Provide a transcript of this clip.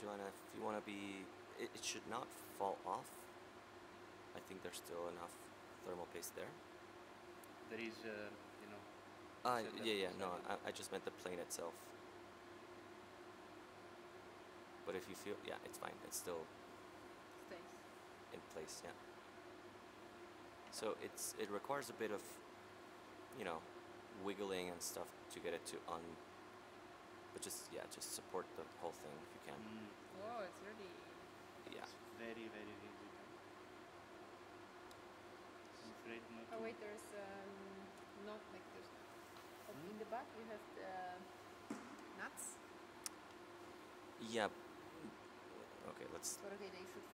Joanna, if you want to be, it, it should not fall off. I think there's still enough thermal paste there. There is, uh, you know. Uh, yeah, yeah, no, I, I just meant the plane itself. But if you feel, yeah, it's fine. It's still Stays. in place, yeah. So it's it requires a bit of, you know, wiggling and stuff to get it to un. But just yeah, just support the whole thing if you can. Mm, Whoa, it's really. Yeah. It's very, very easy. I'm afraid not. Oh to- wait, there's um, not like there's. Hmm? In the back you have the nuts. Yeah. Okay, let's But okay, they should